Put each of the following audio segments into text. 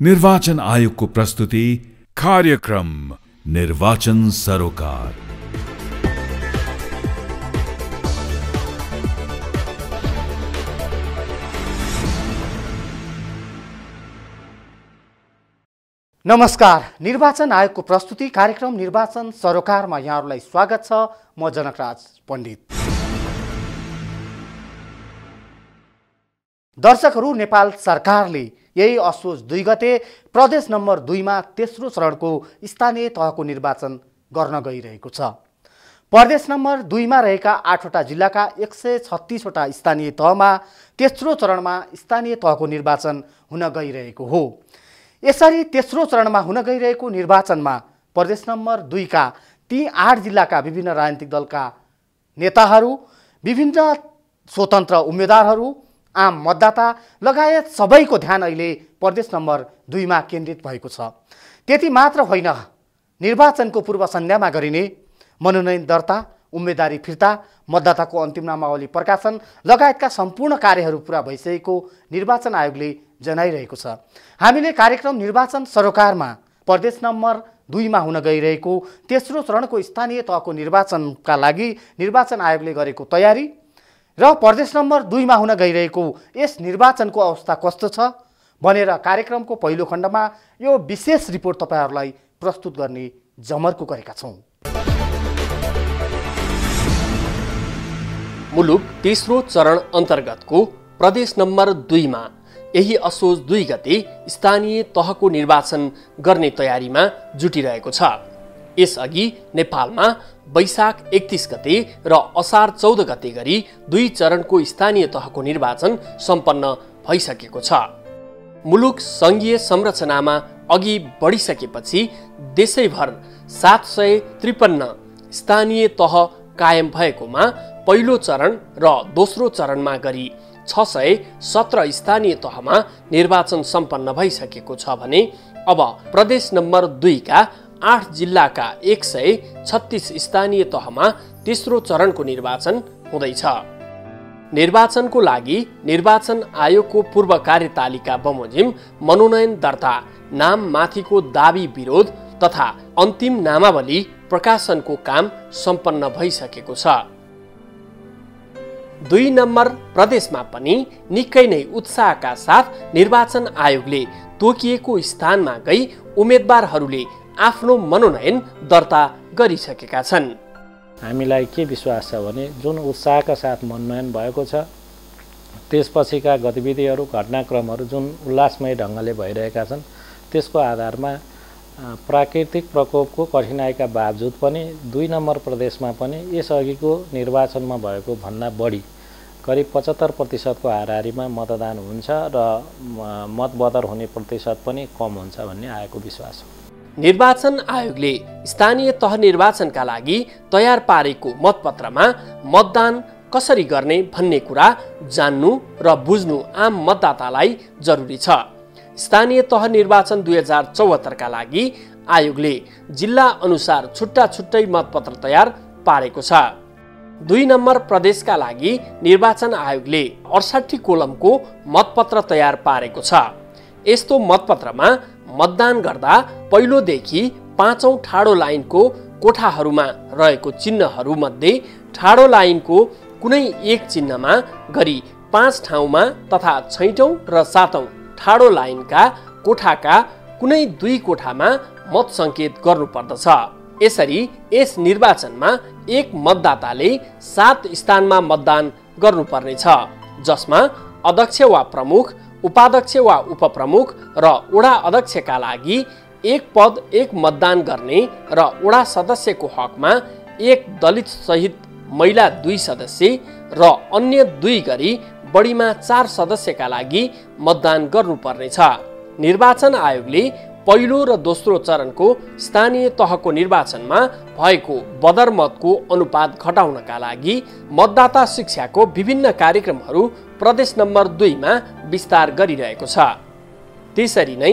निर्वाचन आयोगको प्रस्तुति कार्यक्रम निर्वाचन सरोकार। नमस्कार। निर्वाचन आयोगको प्रस्तुति कार्यक्रम निर्वाचन सरोकारमा यहाँहरूलाई स्वागत छ। म जनकराज पण्डित। दर्शकहरू नेपाल सरकारले यही असोज दुई गते प्रदेश नम्बर दुईमा तेस्रो चरणको स्थानीय तहको निर्वाचन गर्न गइरहेको छ। प्रदेश नम्बर दुईमा रहेका आठवटा जिल्लाका एक सय छत्तिसवटा स्थानीय तहमा तेस्रो चरणमा स्थानीय तहको निर्वाचन हुन गइरहेको हो। यसरी तेस्रो चरणमा हुन गइरहेको निर्वाचनमा प्रदेश नम्बर दुईका ती आठ जिल्लाका विभिन्न राजनीतिक दलका नेताहरू विभिन्न स्वतन्त्र उम्मेद्वारहरू आम मतदाता लगायत सबैको ध्यान अहिले प्रदेश नम्बर दुईमा केन्द्रित भएको छ। त्यति मात्र होइन निर्वाचनको पूर्व सन्ध्यामा गरिने मनोनयन दर्ता उम्मेदवारी फिर्ता मतदाताको अन्तिम नामावली प्रकाशन लगायतका सम्पूर्ण कार्यहरू पुरा भइसकेको निर्वाचन आयोगले जनाइरहेको छ। हामीले कार्यक्रम निर्वाचन सरोकारमा प्रदेश नम्बर दुईमा हुन गइरहेको तेस्रो चरणको स्थानीय तहको निर्वाचनका लागि निर्वाचन आयोगले गरेको तयारी र प्रदेश नम्बर दुईमा हुन गइरहेको यस निर्वाचनको अवस्था कस्तो छ भनेर कार्यक्रमको पहिलो खण्डमा यो विशेष रिपोर्ट तपाईँहरूलाई प्रस्तुत गर्ने जमर्को गरेका छौँ। मुलुक तेस्रो चरण अन्तर्गतको प्रदेश नम्बर दुईमा यही असोज दुई गते स्थानीय तहको निर्वाचन गर्ने तयारीमा जुटिरहेको छ। यसअघि नेपालमा वैशाख एकतिस गते र असार चौध गते गरी दुई चरणको स्थानीय तहको निर्वाचन सम्पन्न भइसकेको छ। मुलुक सङ्घीय संरचनामा अघि बढिसकेपछि देशैभर सात सय त्रिपन्न स्थानीय तह कायम भएकोमा पहिलो चरण र दोस्रो चरणमा गरी छ सय सत्र स्थानीय तहमा निर्वाचन सम्पन्न भइसकेको छ भने अब प्रदेश नम्बर दुईका आठ जिल्लाका एक सय छत्तिस स्थानीय तहमा तेस्रो चरणको निर्वाचन हुँदैछ। निर्वाचनको लागि निर्वाचन आयोगको पूर्व कार्यतालिका बमोजिम मनोनयन दर्ता नाम माथिको दावी विरोध तथा अन्तिम नामावली प्रकाशनको काम सम्पन्न भइसकेको छ। दुई नम्बर प्रदेशमा पनि निकै नै उत्साहका साथ निर्वाचन आयोगले तोकिएको स्थानमा गई उम्मेद्वारहरूले आफ्नो मनोनयन दर्ता गरिसकेका छन्। हामीलाई के विश्वास छ भने जुन उत्साहका साथ मनोनयन भएको छ त्यसपछिका गतिविधिहरू घटनाक्रमहरू जुन उल्लासमय ढङ्गले भइरहेका छन् त्यसको आधारमा प्राकृतिक प्रकोपको कठिनाइका बावजुद पनि दुई नम्बर प्रदेशमा पनि यसअघिको निर्वाचनमा भएको भन्दा बढी करिब पचहत्तर प्रतिशतको हाराहारीमा मतदान हुन्छ र मतबदर हुने प्रतिशत पनि कम हुन्छ भन्ने आएको विश्वास हो। निर्वाचन आयोगले स्थानीय तह निर्वाचनका लागि तयार पारेको मतपत्रमा मतदान कसरी गर्ने भन्ने कुरा जान्नु र बुझ्नु आम मतदातालाई जरुरी छ। स्थानीय तह निर्वाचन दुई हजार चौहत्तरका लागि आयोगले जिल्ला अनुसार छुट्टा छुट्टै मतपत्र तयार पारेको छ। दुई नम्बर प्रदेशका लागि निर्वाचन आयोगले अडसाठी कोलमको मतपत्र तयार पारेको छ। यस्तो मतपत्रमा मतदान गर्दा पहिलोदेखि पाँचौँ ठाडो लाइनको कोठाहरूमा रहेको चिन्हहरूमध्ये ठाडो लाइनको कुनै एक चिन्हमा गरी पाँच ठाउँमा तथा छैटौँ र सातौँ ठाडो लाइनका कोठाका कुनै दुई कोठामा मत सङ्केत गर्नुपर्दछ। यसरी यस निर्वाचनमा एक मतदाताले सात स्थानमा मतदान गर्नुपर्नेछ जसमा अध्यक्ष वा प्रमुख उपाध्यक्ष वा उपप्रमुख र वडा अध्यक्षका लागि एक पद एक मतदान गर्ने र वडा सदस्यको हकमा एक दलित सहित महिला दुई सदस्य र अन्य दुई गरी बढीमा चार सदस्यका लागि मतदान गर्नुपर्नेछ। निर्वाचन आयोगले पहिलो र दोस्रो चरणको स्थानीय तहको निर्वाचनमा भएको बदरमतको अनुपात घटाउनका लागि मतदाता शिक्षाको विभिन्न कार्यक्रमहरू प्रदेश नम्बर दुईमा विस्तार गरिरहेको छ। त्यसरी नै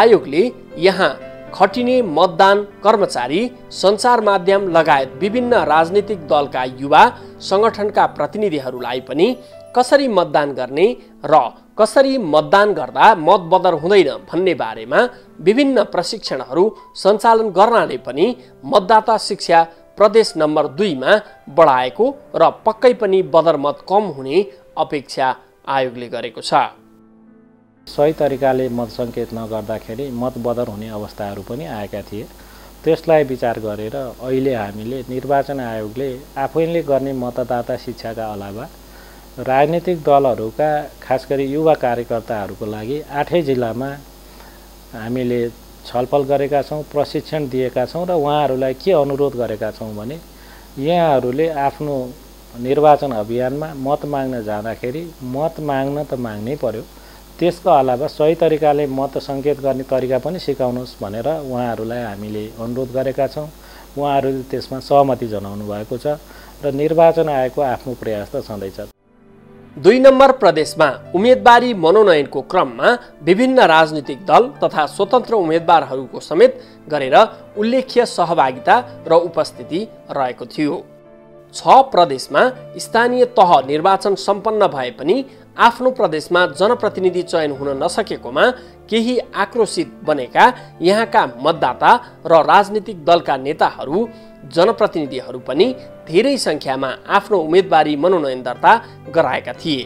आयोगले यहाँ खटिने मतदान कर्मचारी सञ्चार माध्यम लगायत विभिन्न राजनीतिक दलका युवा सङ्गठनका प्रतिनिधिहरूलाई पनि कसरी मतदान गर्ने र कसरी मतदान गर्दा मत बदर हुँदैन भन्ने बारेमा विभिन्न प्रशिक्षणहरू सञ्चालन गर्नाले पनि मतदाता शिक्षा प्रदेश नम्बर दुईमा बढाएको र पक्कै पनि बदर मत कम हुने अपेक्षा आयोगले गरेको छ। सही तरिकाले मत सङ्केत नगर्दाखेरि मत बदर हुने अवस्थाहरू पनि आएका थिए। त्यसलाई विचार गरेर अहिले हामीले निर्वाचन आयोगले आफैले गर्ने मतदाता शिक्षाका अलावा राजनीतिक दलहरूका खास गरी युवा कार्यकर्ताहरूको लागि आठै जिल्लामा हामीले छलफल गरेका छौँ प्रशिक्षण दिएका छौँ र उहाँहरूलाई के अनुरोध गरेका छौँ भने यहाँहरूले आफ्नो निर्वाचन अभियानमा मत माग्न जाँदाखेरि मत माग्न त माग्नै पर्यो। त्यसको अलावा सही तरिकाले मत सङ्केत गर्ने तरिका पनि सिकाउनुहोस् भनेर उहाँहरूलाई हामीले अनुरोध गरेका छौँ। उहाँहरूले त्यसमा सहमति जनाउनु भएको छ र निर्वाचन आयोगको आफ्नो प्रयास त छँदैछ। दुई नम्बर प्रदेशमा उम्मेदवारी मनोनयनको क्रममा विभिन्न राजनीतिक दल तथा स्वतन्त्र उम्मेद्वारहरूको समेत गरेर उल्लेख्य सहभागिता र उपस्थिति रहेको थियो। छ प्रदेशमा स्थानीय तह निर्वाचन सम्पन्न भए पनि आफ्नो प्रदेशमा जनप्रतिनिधि चयन हुन नसकेकोमा केही आक्रोशित बनेका यहाँका मतदाता र राजनीतिक दलका नेताहरू जनप्रतिनिधिहरू पनि धेरै सङ्ख्यामा आफ्नो उम्मेदवारी मनोनयन दर्ता गराएका थिए।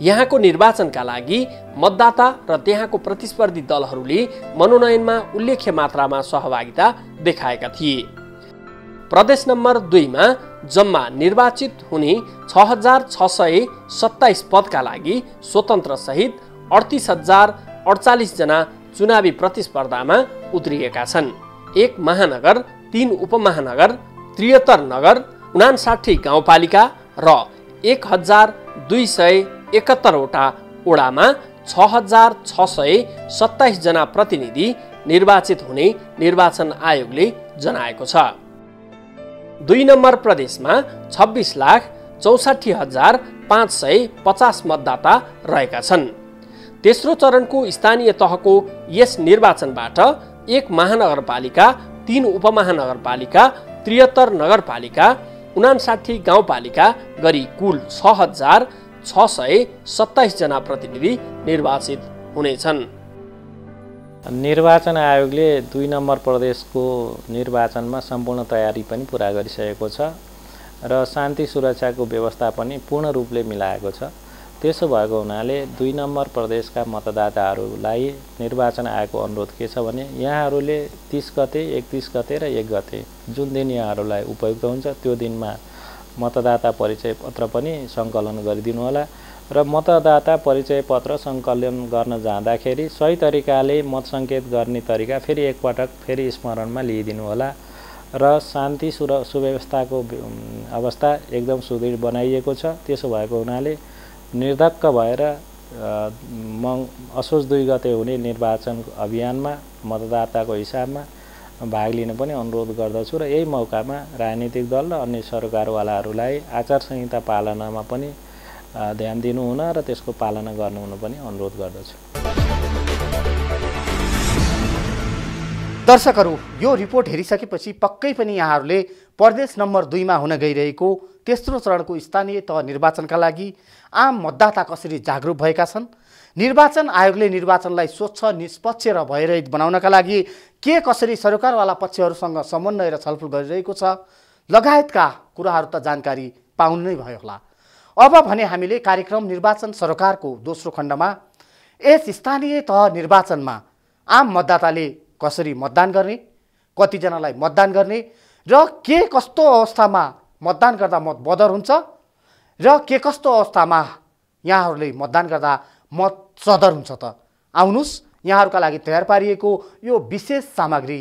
यहाँको निर्वाचनका लागि मतदाता र त्यहाँको प्रतिस्पर्धी दलहरूले मनोनयनमा उल्लेख्य मात्रामा सहभागिता देखाएका थिए। प्रदेश नम्बर दुईमा जम्मा निर्वाचित हुने छ हजार छ सय सत्ताइस पदका लागि स्वतन्त्र सहित अडतिस हजार अडचालिसजना चुनावी प्रतिस्पर्धामा उत्रिएका छन्। एक महानगर तिन उपमहानगर त्रिहत्तर नगर उनासाठी गाउँपालिका र एक हजार दुई सय एकहत्तरवटा ओडामा छ हजार छ सय सत्ताइसजना प्रतिनिधि निर्वाचित हुने निर्वाचन आयोगले जनाएको छ। दुई नम्बर प्रदेशमा छब्बिस लाख चौसाठी हजार पाँच सय पचास मतदाता रहेका छन्। तेस्रो चरणको स्थानीय तहको यस निर्वाचनबाट एक महानगरपालिका तिन उपमहानगरपालिका त्रिहत्तर नगरपालिका उनासाठी गाउँपालिका गरी कुल छ हजार छ सय सत्ताइसजना प्रतिनिधि निर्वाचित हुनेछन्। निर्वाचन आयोगले दुई नम्बर प्रदेशको निर्वाचनमा सम्पूर्ण तयारी पनि पुरा गरिसकेको छ र शान्ति सुरक्षाको व्यवस्था पनि पूर्ण रूपले मिलाएको छ। त्यसो भएको हुनाले दुई नम्बर प्रदेशका मतदाताहरूलाई निर्वाचन आयोगको अनुरोध के छ भने यहाँहरूले तिस गते एकतिस गते र एक गते जुन दिन यहाँहरूलाई उपयुक्त हुन्छ त्यो दिनमा मतदाता परिचय पत्र पनि सङ्कलन गरिदिनु होला र मतदाता परिचय पत्र सङ्कलन गर्न जाँदाखेरि सही तरिकाले मत सङ्केत गर्ने तरिका फेरि एकपटक फेरि स्मरणमा लिइदिनु होला र शान्ति सुर सुव्यवस्थाको अवस्था एकदम सुदृढ बनाइएको छ। त्यसो भएको हुनाले निर्धक्क भएर म असोज दुई गते हुने निर्वाचन अभियानमा मतदाताको हिसाबमा भाग लिन पनि अनुरोध गर्दछु र यही मौकामा राजनीतिक दल र अन्य सरकारवालाहरूलाई आचार संहिता पालनामा पनि ध्यान दिनुहुन र त्यसको पालना गर्नुहुन पनि अनुरोध गर्दछु। दर्शकहरू यो रिपोर्ट हेरिसकेपछि पक्कै पनि यहाँहरूले प्रदेश नम्बर दुईमा हुन गइरहेको तेस्रो चरणको स्थानीय तह निर्वाचनका लागि आम मतदाता कसरी जागरुक भएका छन्? निर्वाचन आयोगले निर्वाचनलाई स्वच्छ निष्पक्ष र भयरहित बनाउनका लागि के कसरी सरकारवाला पक्षहरूसँग समन्वय र छलफल गरिरहेको छ? लगायतका कुराहरू त जानकारी पाउनु नै भयो होला। अब भने हामीले कार्यक्रम निर्वाचन सरकारको दोस्रो खण्डमा यस स्थानीय तह निर्वाचनमा आम मतदाताले कसरी मतदान गर्ने कतिजनालाई मतदान गर्ने र के कस्तो अवस्थामा मतदान गर्दा मत बदर हुन्छ र के कस्तो अवस्थामा यहाँहरूले मतदान गर्दा मत सदर हुन्छ त? आउनुहोस् यहाँहरूका लागि तयार पारिएको यो विशेष सामग्री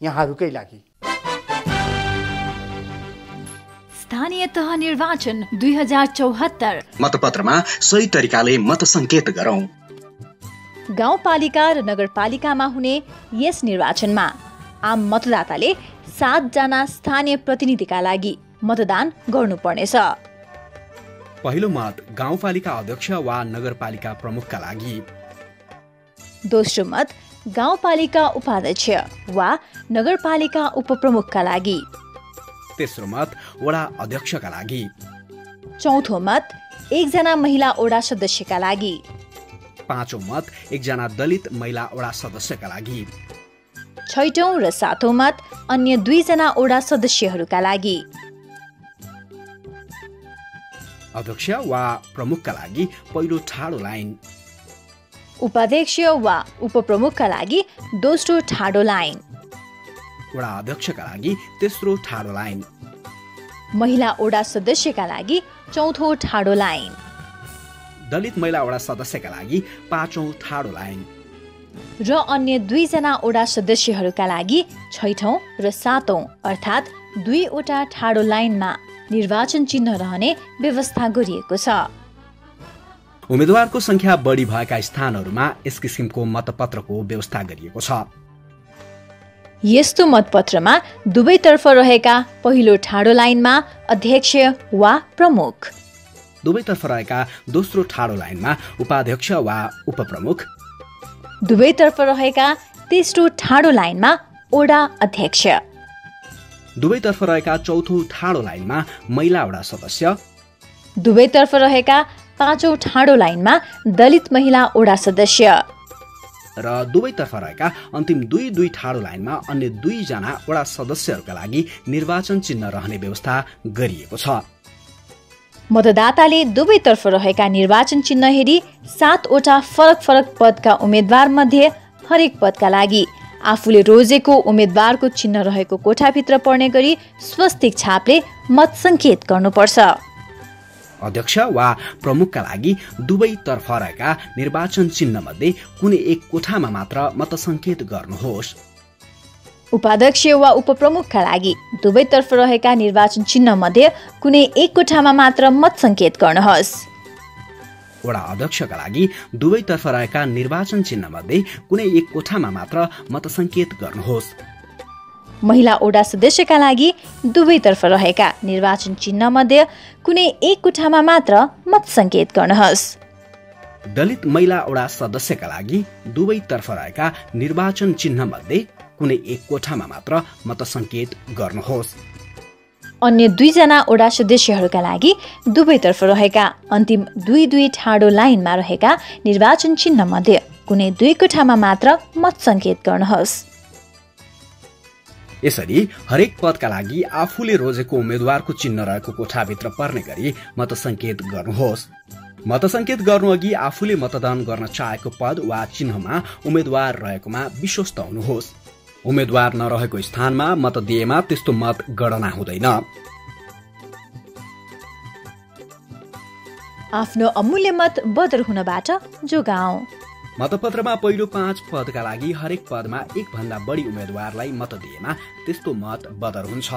यहाँहरूकै लागि। स्थानीय तह निर्वाचन दुई हजार चौहत्तर। मतपत्रमा सही तरिकाले मत सङ्केत गरौँ। गाउँपालिका र नगरपालिकामा हुने यस निर्वाचनमा आम मतदाताले सातजना स्थानीय प्रतिनिधिका लागि मतदान गर्नुपर्नेछ। पहिलो मत गाउँपालिका अध्यक्ष वा नगरपालिका प्रमुखका लागि। दोस्रो मत गाउँपालिका उपाध्यक्ष वा नगरपालिका उपप्रमुखका लागि। तेस्रो मत वडा अध्यक्षका लागि। चौथो मत एकजना महिला ओडा सदस्यका लागि। पाँचौँ मत एकजना दलित महिला वडा सदस्यका लागि। छैटौँ र सातौँ मत अन्य दुईजना ओडा सदस्यहरूका लागि। अध्यक्ष वा प्रमुखका लागि पहिलो ठाडो लाइन। उपाध्यक्ष वा उपप्रमुखका लागि दोस्रो ठाडो लाइन। वडा अध्यक्षका लागि तेस्रो ठाडो लाइन। महिला ओडा सदस्यका लागि चौथो ठाडो लाइन। दलित महिला वडा सदस्यका लागि पाँचौँ ठाडो लाइन। र अन्य दुईजना ओडा सदस्यहरूका लागि छैठौँ र सातौँ अर्थात् दुईवटा ठाडो लाइनमा निर्वाचन चिन्ह रहने व्यवस्था गरिएको छ। उम्मेद्वारको संख्या बढी भएका स्थानहरूमा यस किसिमको मतपत्रको व्यवस्था गरिएको छ। यस्तो मतपत्रमा दुवैतर्फ रहेका पहिलो ठाडो लाइनमा अध्यक्ष वा प्रमुख। दुवैतर्फ रहेका दोस्रो ठाडो लाइनमा उपाध्यक्ष वा उपप्रमुख। दुवैतर्फ रहेका तेस्रो ठाडो लाइनमा ओडा अध्यक्ष। दुवैतर्फ रहेका चौथो ठाडो लाइनमा महिला वडा सदस्य। दुवैतर्फ रहेका पाँचौँ ठाडो लाइनमा दलित महिला ओडा सदस्य। र दुवैतर्फ रहेका अन्तिम दुई दुई ठाडो लाइनमा अन्य दुईजना वडा सदस्यहरूका लागि निर्वाचन चिन्ह रहने व्यवस्था गरिएको छ। मतदाताले दुवैतर्फ रहेका निर्वाचन चिन्ह हेरी सातवटा फरक फरक पदका उम्मेद्वार मध्ये हरेक पदका लागि आफूले रोजेको उम्मेद्वारको चिन्ह रहेको कोठाभित्र पर्ने गरी स्वस्तिक छापले मत सङ्केत गर्नुपर्छ। अध्यक्ष वा प्रमुखका लागि दुवैतर्फ रहेका निर्वाचन चिन्ह मध्ये कुनै एक कोठामा मात्र मतसङ्केत गर्नुहोस्। उपाध्यक्ष वा उपप्रमुखका लागि दुवैतर्फ रहेका निर्वाचन चिन्ह मध्ये कुनै एक कोठामा मात्र मत सङ्केत गर्नुहोस्। वडा अध्यक्षका लागि दुवैतर्फ रहेका निर्वाचन चिन्ह मध्ये कुनै एक कोठामा मात्र मतसङ्केत गर्नुहोस्। महिला ओडा सदस्यका लागि दुवैतर्फ रहेका निर्वाचन चिन्ह मध्ये कुनै एक कोठामा मात्र मत सङ्केत गर्नुहोस्। दलित महिला वडा सदस्यका लागि दुवैतर्फ रहेका निर्वाचन चिन्ह मध्ये कुनै एक कोठामा मात्र मतसङ्केत गर्नुहोस्। अन्य दुईजना ओडा सदस्यहरूका लागि दुवैतर्फ रहेका अन्तिम दुई दुई ठाडो लाइनमा रहेका निर्वाचन चिन्ह मध्ये कुनै दुई कोठामा मात्र मत सङ्केत गर्नुहोस्। यसरी हरेक पदका लागि आफूले रोजेको उम्मेद्वारको चिन्ह रहेको कोठाभित्र पर्ने गरी मतसङ्केत गर्नुहोस्। मतसङ्केत गर्नु अघि आफूले मतदान गर्न चाहेको पद वा चिन्हमा उम्मेद्वार रहेकोमा विश्वस्त हुनुहोस्। उम्मेद्वार नरहेको स्थानमा मत दिएमा त्यस्तो मत गणना हुँदैन। आफ्नो अमूल्य मत बदर हुनबाट जोगाऊ मतपत्रमा पहिलो पाँच पदका लागि हरेक पदमा एक भन्दा बढी उम्मेद्वारलाई मत दिएमा त्यस्तो मत बदर हुन्छ।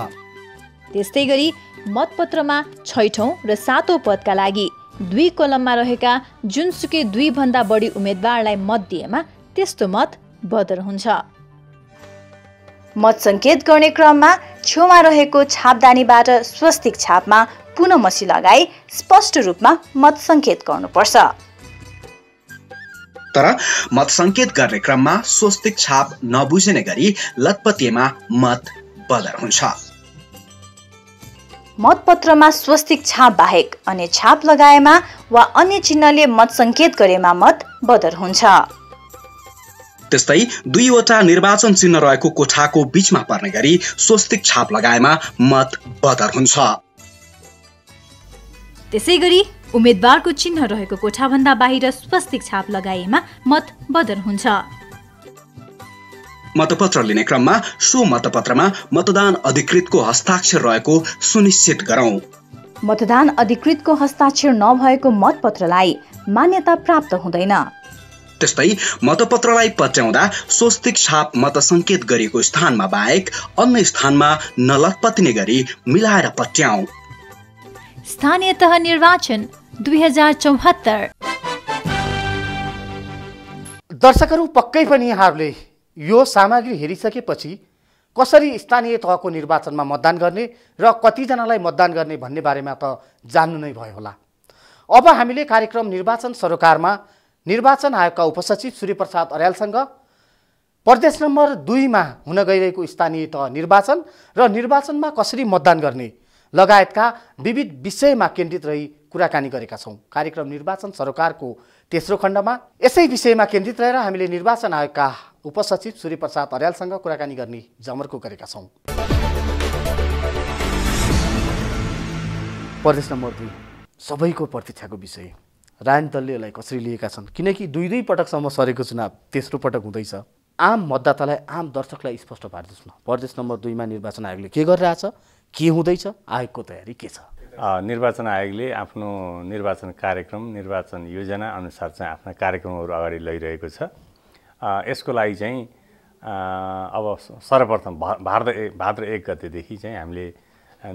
त्यस्तै गरी मतपत्रमा छैठौँ र सातौँ पदका लागि दुई कलममा रहेका जुनसुकै दुई भन्दा बढी उम्मेद्वारलाई मत दिएमा त्यस्तो मत बदर हुन्छ। मत सङ्केत गर्ने क्रममा छेउमा रहेको छापदानीबाट स्वस्तिक छापमा पुनः मसी लगाई स्पष्ट रूपमा मत सङ्केत गर्नुपर्छ। तर मत सङ्केत गर्ने क्रममा स्वस्तिक छाप नबुझिने गरी लतपतिएमा मत बदर हुन्छ। मतपत्रमा स्वस्तिक छाप बाहेक अन्य छाप लगाएमा वा अन्य चिन्हले मत सङ्केत गरेमा मत बदर हुन्छ। त्यस्तै दुईवटा निर्वाचन चिन्ह रहेको कोठाको बीचमा पर्ने गरी स्वस्तिक छाप लगाएमा मत बदर हुन्छ। त्यसै गरी उम्मेद्वारको चिन्ह रहेको कोठाभन्दा बाहिर स्वस्तिक छाप लगाइएमा मत बदर हुन्छ। मतपत्र लिने क्रममा सो मतपत्रमा मतदान अधिकृतको हस्ताक्षर रहेको सुनिश्चित गरौं। मतदान अधिकृतको हस्ताक्षर नभएको मतपत्रलाई मान्यता प्राप्त हुँदैन। त्यस्तै मतपत्रलाई पच्याउँदा स्वस्तिक छाप मत सङ्केत गरिएको स्थानमा बाहेक अन्य स्थानमा नलतपतिने गरी मिलाएर पट्याउँ स्थानीय तह निर्वाचन दुई हजार चौहत्तर। दर्शकहरू पक्कै पनि यहाँहरूले यो सामग्री हेरिसकेपछि कसरी स्थानीय तहको निर्वाचनमा मतदान गर्ने र कतिजनालाई मतदान गर्ने भन्ने बारेमा त जान्नु नै भयो होला। अब हामीले कार्यक्रम निर्वाचन सरोकारमा निर्वाचन आयोगका उपसचिव सूर्यप्रसाद अर्यालसँग प्रदेश नम्बर दुईमा हुन गइरहेको स्थानीय तह निर्वाचन र निर्वाचनमा कसरी मतदान गर्ने लगायतका विविध विषयमा केन्द्रित रही कुराकानी गरेका छौँ। कार्यक्रम निर्वाचन सरकारको तेस्रो खण्डमा यसै विषयमा केन्द्रित रहेर हामीले निर्वाचन आयोगका उपसचिव सूर्यप्रसाद अर्यालसँग कुराकानी गर्ने जमर्को गरेका छौँ। प्रदेश नम्बर दुई। सबैको प्रतीक्षाको विषय। राजनीति दलले यसलाई कसरी लिएका छन्? किनकि दुई दुई पटकसम्म सरेको चुनाव तेस्रो पटक हुँदैछ। आम मतदातालाई आम दर्शकलाई स्पष्ट पारिदिनुहोस् न प्रदेश नम्बर दुईमा निर्वाचन आयोगले के गरिरहेछ? के हुँदैछ आयोगको तयारी के छ? निर्वाचन आयोगले आफ्नो निर्वाचन कार्यक्रम निर्वाचन योजना अनुसार चाहिँ आफ्ना कार्यक्रमहरू अगाडि लैरहेको छ। यसको लागि चाहिँ अब सर्वप्रथम भाद्र ए- भाद्र एक गतेदेखि चाहिँ हामीले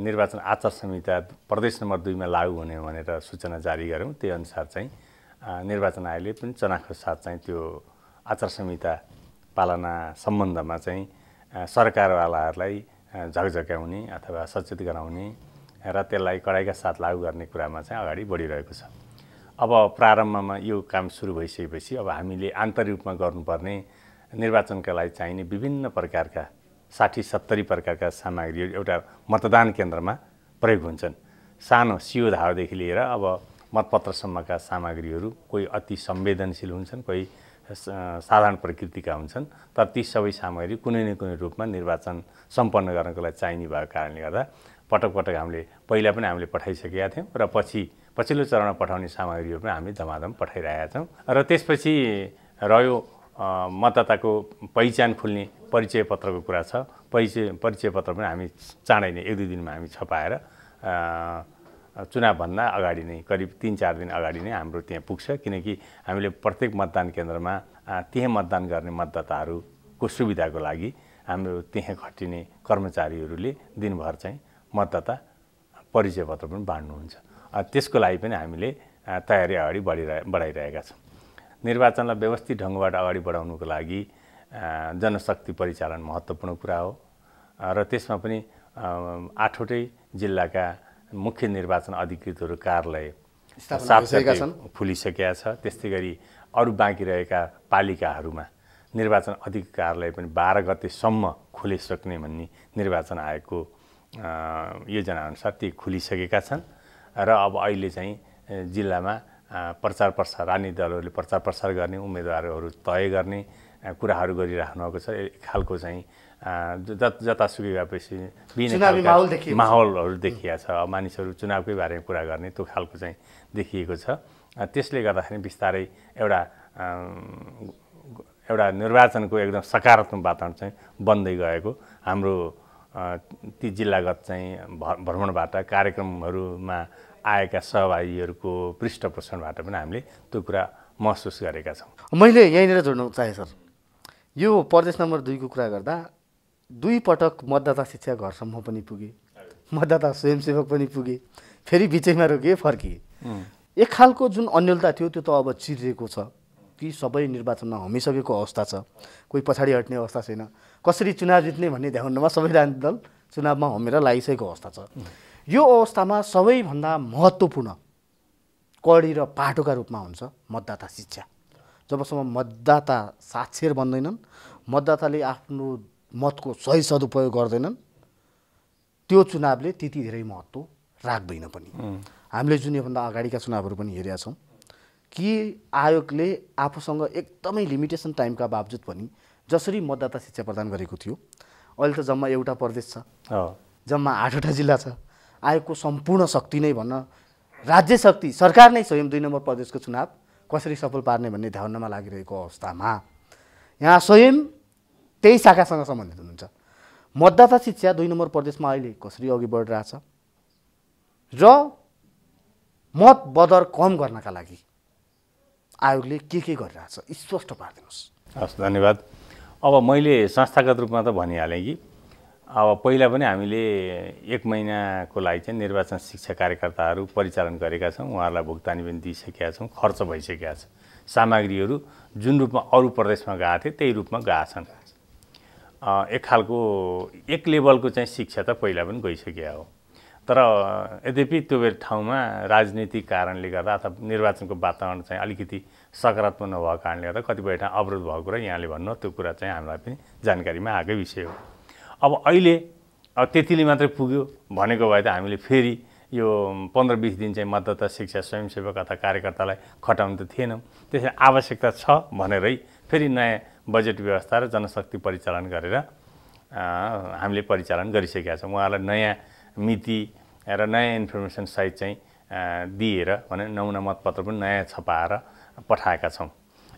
निर्वाचन आचार संहिता प्रदेश नम्बर दुईमा लागू हुने भनेर सूचना जारी गऱ्यौँ त्यही अनुसार चाहिँ निर्वाचन आयोगले पनि चनाखको साथ चाहिँ त्यो आचार संहिता पालना सम्बन्धमा चाहिँ सरकारवालाहरूलाई झकझक्याउने अथवा सचेत गराउने र त्यसलाई कडाइका साथ लागू गर्ने कुरामा चाहिँ अगाडि बढिरहेको छ। अब प्रारम्भमा यो काम सुरु भइसकेपछि अब हामीले आन्तरिक रूपमा गर्नुपर्ने निर्वाचनका लागि चाहिने विभिन्न प्रकारका साठी सत्तरी प्रकारका सामग्रीहरू एउटा मतदान केन्द्रमा प्रयोग हुन्छन्। सानो सियो धारोदेखि लिएर अब मतपत्रसम्मका सामग्रीहरू कोही अति संवेदनशील हुन्छन् कोही साधारण प्रकृतिका हुन्छन्। तर ती सबै सामग्री कुनै न कुनै रूपमा निर्वाचन सम्पन्न गर्नको लागि चाहिने भएको कारणले गर्दा पटक पटक हामीले पहिला पनि हामीले पठाइसकेका थियौँ र पछि पछिल्लो चरणमा पठाउने सामग्रीहरू पनि हामीले धमाधम पठाइरहेका छौँ। र त्यसपछि रह्यो मतदाताको पहिचान खुल्ने परिचय पत्रको कुरा छ। परिचय परिचय पत्र पनि हामी चाँडै नै एक दुई दिनमा हामी छपाएर चुनावभन्दा अगाडि नै करिब तिन चार दिन अगाडि नै हाम्रो त्यहाँ पुग्छ किनकि हामीले प्रत्येक मतदान केन्द्रमा त्यहाँ मतदान गर्ने मतदाताहरूको सुविधाको लागि हाम्रो त्यहाँ खटिने कर्मचारीहरूले दिनभर चाहिँ मतदाता परिचय पत्र पनि बाँड्नुहुन्छ। त्यसको लागि पनि हामीले तयारी अगाडि बढिरहे बढाइरहेका छौँ। निर्वाचनलाई व्यवस्थित ढङ्गबाट अगाडि बढाउनुको लागि जनशक्ति परिचालन महत्त्वपूर्ण कुरा हो। र त्यसमा पनि आठवटै जिल्लाका मुख्य निर्वाचन अधिकृतहरू कार्यालय छन्। खुलिसकेका छ। त्यस्तै गरी अरू बाँकी रहेका पालिकाहरूमा निर्वाचन अधिक कार्यालय पनि बाह्र गतेसम्म खुलिसक्ने भन्ने निर्वाचन आयोगको योजनाअनुसार ती खुलिसकेका छन्। र अब अहिले चाहिँ जिल्लामा प्रचार प्रसार राजनीतिक दलहरूले प्रचार प्रसार गर्ने उम्मेदवारहरू तय गर्ने कुराहरू गरिराख्नु भएको छ। एक खालको चाहिँ जतासुकै गएपछि विभिन्न चुनावी खालका माहौल देखिएको छ। माहौलहरू देखिया छ। मानिसहरू चुनावकै बारेमा कुरा गर्ने त्यो खालको चाहिँ देखिएको छ। त्यसले गर्दाखेरि बिस्तारै एउटा एउटा निर्वाचनको एकदम सकारात्मक वातावरण चाहिँ बन्दै गएको। हाम्रो ती जिल्लागत चाहिँ भ्रमणबाट कार्यक्रमहरूमा आएका सहभागीहरूको पृष्ठपोषणबाट पनि हामीले त्यो कुरा महसुस गरेका छौँ। मैले यहीँनिर जोड्न चाहेँ सर। यो प्रदेश नम्बर दुईको कुरा गर्दा दुई पटक मतदाता शिक्षा घरसम्म पनि पुगे। मतदाता स्वयंसेवक पनि पुगे। फेरि बिचैमा रोकिए फर्किए एक खालको जुन अन्यलता थियो त्यो त अब चिरिएको छ कि सबै निर्वाचनमा हमिसकेको अवस्था छ। कोही पछाडि हट्ने अवस्था छैन। कसरी चुनाव जित्ने भन्ने ध्यानमा सबै राजनीतिक दल चुनावमा हमेर लागिसकेको अवस्था छ। यो अवस्थामा सबैभन्दा महत्त्वपूर्ण कडी र पाटोका रूपमा हुन्छ मतदाता शिक्षा। जबसम्म मतदाता साक्षर बन्दैनन् मतदाताले आफ्नो मतको सही सदुपयोग गर्दैनन्। त्यो चुनावले त्यति धेरै महत्त्व राख्दैन पनि। हामीले जुन योभन्दा अगाडिका चुनावहरू पनि हेरेका छौँ कि आयोगले आफूसँग एकदमै लिमिटेसन टाइमका बावजुद पनि जसरी मतदाता शिक्षा प्रदान गरेको थियो अहिले त जम्मा एउटा प्रदेश छ हो जम्मा आठवटा जिल्ला छ। आयोगको सम्पूर्ण शक्ति नै भन्न राज्य शक्ति सरकार नै स्वयं दुई नम्बर प्रदेशको चुनाव कसरी सफल पार्ने भन्ने ध्यानमा लागिरहेको अवस्थामा। यहाँ स्वयं त्यही शाखासँग सम्बन्धित हुनुहुन्छ। मतदाता शिक्षा दुई नम्बर प्रदेशमा अहिले कसरी अघि बढिरहेछ र मत बदर कम गर्नका लागि आयोगले के के गरिरहेछ स्पष्ट पारिदिनुहोस्। हस् धन्यवाद। अब मैले संस्थागत रूपमा त भनिहालेँ कि अब पहिला पनि हामीले एक महिनाको लागि चाहिँ निर्वाचन शिक्षा कार्यकर्ताहरू परिचालन गरेका छौँ उहाँहरूलाई भुक्तानी पनि दिइसकेका छौँ खर्च भइसकेका छ। सामग्रीहरू जुन रूपमा अरू प्रदेशमा गएको थिए त्यही रूपमा गएका छन्। अ, एक खालको एक लेभलको चाहिँ शिक्षा त पहिला पनि गइसकेका हो। तर यद्यपि त्यो ठाउँमा राजनीतिक कारणले गर्दा अथवा निर्वाचनको वातावरण चाहिँ अलिकति सकारात्मक नभएको कारणले गर्दा कतिपय ठाउँ अवरोध भएको कुरा यहाँले भन्नु त्यो कुरा चाहिँ हामीलाई पनि जानकारीमा आएकै विषय हो। अब अहिले अब त्यतिले मात्रै पुग्यो भनेको भए त हामीले फेरि यो पन्ध्र बिस दिन चाहिँ मतदाता शिक्षा स्वयंसेवक अथवा कार्यकर्तालाई खटाउनु त थिएनौँ। त्यसरी आवश्यकता छ भनेरै फेरि नयाँ बजेट व्यवस्था र जनशक्ति परिचालन गरेर हामीले परिचालन गरिसकेका छौँ। उहाँलाई नयाँ मिति र नयाँ इन्फर्मेसन साइट चाहिँ दिएर भने नमुना मतपत्र पनि नयाँ छपाएर पठाएका छौँ।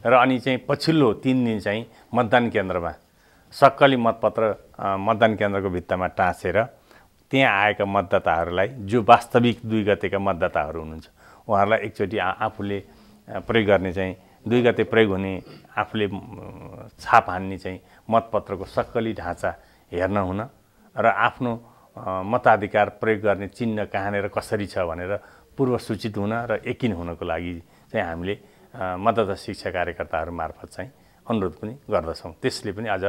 र अनि चाहिँ पछिल्लो तिन दिन चाहिँ मतदान केन्द्रमा सक्कली मतपत्र मतदान केन्द्रको भित्तामा टाँसेर त्यहाँ आएका मतदाताहरूलाई जो वास्तविक दुई गतेका मतदाताहरू हुनुहुन्छ उहाँहरूलाई एकचोटि आफूले प्रयोग गर्ने चाहिँ दुई गते प्रयोग हुने आफूले छाप हान्ने चाहिँ मतपत्रको सक्कली ढाँचा हेर्न हुन र आफ्नो मताधिकार प्रयोग गर्ने चिन्ह कहाँनिर कसरी छ भनेर पूर्व सूचित हुन र यकिन हुनको लागि चाहिँ हामीले मतदाता शिक्षा कार्यकर्ताहरू मार्फत चाहिँ अनुरोध पनि गर्दछौँ। त्यसले पनि अझ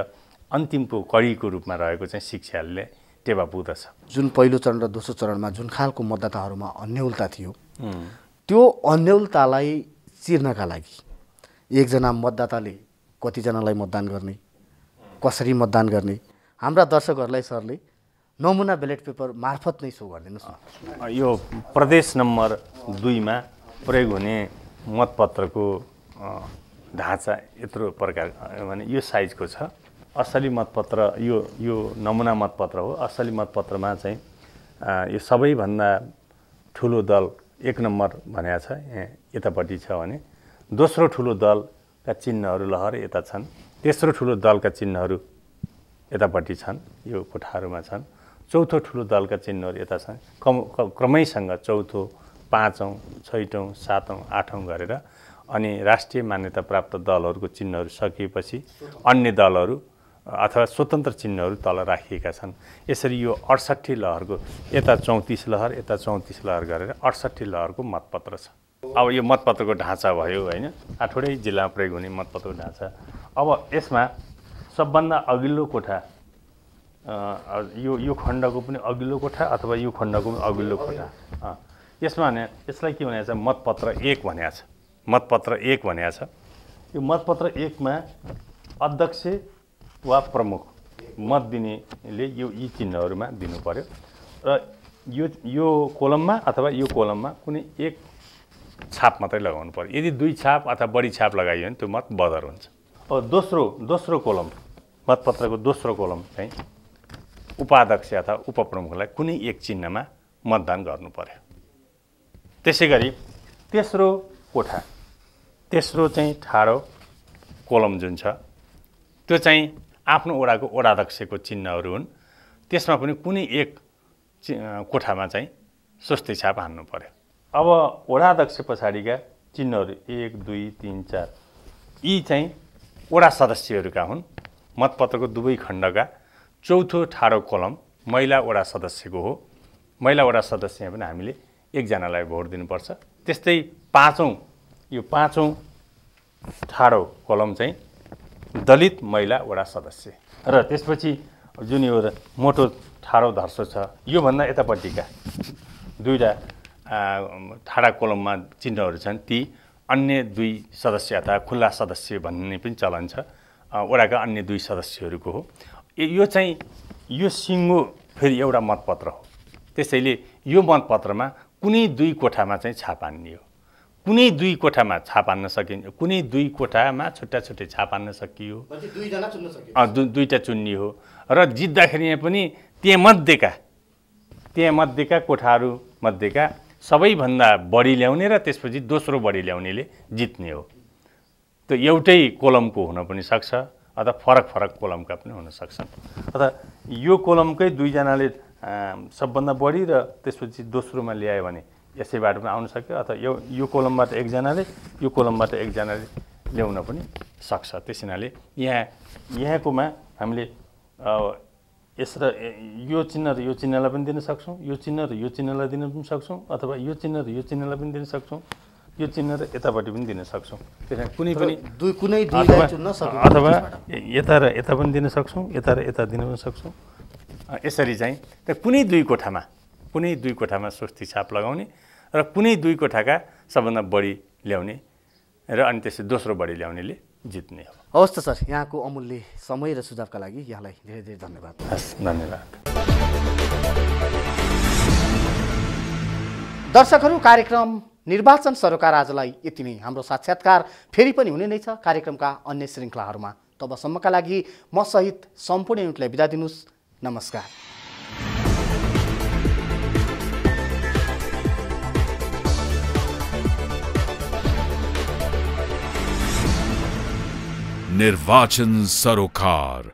अन्तिमको कडीको रूपमा रहेको चाहिँ शिक्षाले टेवा पुग्दछ। जुन पहिलो चरण र दोस्रो चरणमा जुन खालको मतदाताहरूमा अन्यलता थियो त्यो अन्यलतालाई चिर्नका लागि एकजना मतदाताले कतिजनालाई मतदान गर्ने कसरी मतदान गर्ने? हाम्रा दर्शकहरूलाई सरले नमुना ब्यालेट पेपर मार्फत नै सो गरिदिनुहोस् यो प्रदेश नम्बर दुईमा प्रयोग हुने मतपत्रको ढाँचा यत्रो प्रकार भने यो साइजको छ। असली मतपत्र यो यो नमुना मतपत्र हो। असली मतपत्रमा चाहिँ यो सबैभन्दा ठुलो दल एक नम्बर भनेको छ यतापट्टि छ भने दोस्रो ठुलो दलका चिन्हहरू लहर यता छन्। तेस्रो ठुलो दलका चिन्हहरू यतापट्टि छन् यो कोठाहरूमा छन्। चौथो ठुलो दलका चिन्हहरू यता छन्। कम क्रमैसँग चौथो पाँचौँ छैटौँ सातौँ आठौँ गरेर अनि राष्ट्रिय मान्यता प्राप्त दलहरूको चिन्हहरू सकिएपछि अन्य दलहरू अथवा स्वतन्त्र चिन्हहरू तल राखिएका छन्। यसरी यो अडसट्ठी लहरको यता चौतिस लहर यता चौतिस लहर गरेर अडसट्ठी लहरको मतपत्र छ। अब यो मतपत्रको ढाँचा भयो होइन? आठवटै जिल्लामा प्रयोग हुने मतपत्रको ढाँचा। अब यसमा सबभन्दा अघिल्लो कोठा यो यो खण्डको पनि अघिल्लो कोठा अथवा यो खण्डको पनि अघिल्लो कोठा? यसमा भने यसलाई के भनेको छ? मतपत्र एक भनेको छ। मतपत्र एक भनेको छ। यो मतपत्र एकमा अध्यक्ष वा प्रमुख मत दिनेले यो यी चिन्हहरूमा दिनु पर्यो। र यो यो कोलममा अथवा यो कोलममा कुनै एक छाप मात्रै लगाउनु पर्यो। यदि दुई छाप अथवा बढी छाप लगाइयो भने त्यो मत बदर हुन्छ। अब दोस्रो दोस्रो कोलम मतपत्रको दोस्रो कोलम चाहिँ उपाध्यक्ष अथवा उपप्रमुखलाई कुनै एक चिन्हमा मतदान गर्नु पर्यो। त्यसै गरी तेस्रो कोठा तेस्रो चाहिँ ठाडो कोलम जुन छ त्यो चाहिँ आफ्नो ओडाको ओडाध्यक्षको चिन्हहरू हुन्। त्यसमा पनि कुनै एक कोठामा चाहिँ स्वस्ति छाप हान्नु पर्यो। अब ओडाध्यक्ष पछाडिका चिन्हहरू एक दुई तिन चार। यी चाहिँ वडा सदस्यहरूका हुन्। मतपत्रको दुवै खण्डका चौथो ठाडो कोलम महिला वडा सदस्यको हो। महिला वडा सदस्य पनि हामीले एकजनालाई भोट दिनुपर्छ। त्यस्तै पाँचौँ यो पाँचौँ ठाडो कोलम चाहिँ दलित महिला वडा सदस्य। र त्यसपछि जुन यो मोटो ठाडो धर्सो छ योभन्दा यतापट्टिका दुईवटा ठाडा कोलममा चिन्हहरू छन्। ती अन्य दुई सदस्य अथवा खुल्ला सदस्य भन्ने पनि चलन छ। वडाका अन्य दुई सदस्यहरूको हो। यो चाहिँ यो सिङ्गो फेरि एउटा मतपत्र हो। त्यसैले यो मतपत्रमा कुनै दुई कोठामा चाहिँ छाप हान्ने हो। कुनै दुई कोठामा छाप हान्न सकिन्छ कुनै दुई कोठामा छुट्टा छुट्टै छाप हान्न सकियो। दुईवटा चुन्ने हो। र जित्दाखेरि पनि त्यहाँ मध्येका त्यहाँ मध्येका कोठाहरू मध्येका सबैभन्दा बढी ल्याउने र त्यसपछि दोस्रो बढी ल्याउनेले जित्ने हो। त्यो एउटै कोलमको हुन पनि सक्छ अथवा फरक फरक कोलमका पनि हुन अथवा यो कोलमकै दुईजनाले सबभन्दा बढी र त्यसपछि दोस्रोमा ल्यायो भने यसैबाट पनि आउन सक्यो अथवा यो यो कोलमबाट एकजनाले यो कोलमबाट एकजनाले ल्याउन पनि सक्छ। त्यस हुनाले यहाँ यहाँकोमा हामीले यस र यो चिन्ह र यो चिन्हलाई पनि दिन सक्छौँ यो चिन्ह र यो चिन्हलाई दिन पनि सक्छौँ अथवा यो चिन्ह र यो चिन्हलाई पनि दिन सक्छौँ यो चिन्ह र यतापट्टि पनि दिन सक्छौँ। त्यस कुनै पनि दुई कुनै अथवा यता र यता पनि दिन सक्छौँ यता र यता दिन पनि सक्छौँ। यसरी चाहिँ त्यहाँ कुनै दुई कोठामा कुनै दुई कोठामा स्वस्ति छाप लगाउने र कुनै दुई कोठाका सबभन्दा बढी ल्याउने र अनि त्यसै दोस्रो बढी ल्याउनेले जित्ने हो। हवस् त सर यहाँको अमूल्य समय र सुझावका लागि यहाँलाई धेरै धेरै धन्यवाद। हस् धन्यवाद। दर्शकहरू कार्यक्रम निर्वाचन सरोकार आजलाई यति नै। हाम्रो साक्षात्कार फेरि पनि हुने नै छ। कार्यक्रमका अन्य श्रृङ्खलाहरूमा तबसम्मका लागि म सहित सम्पूर्ण युनिटलाई बिदा दिनुहोस्। नमस्कार। निर्वाचन सरोकार।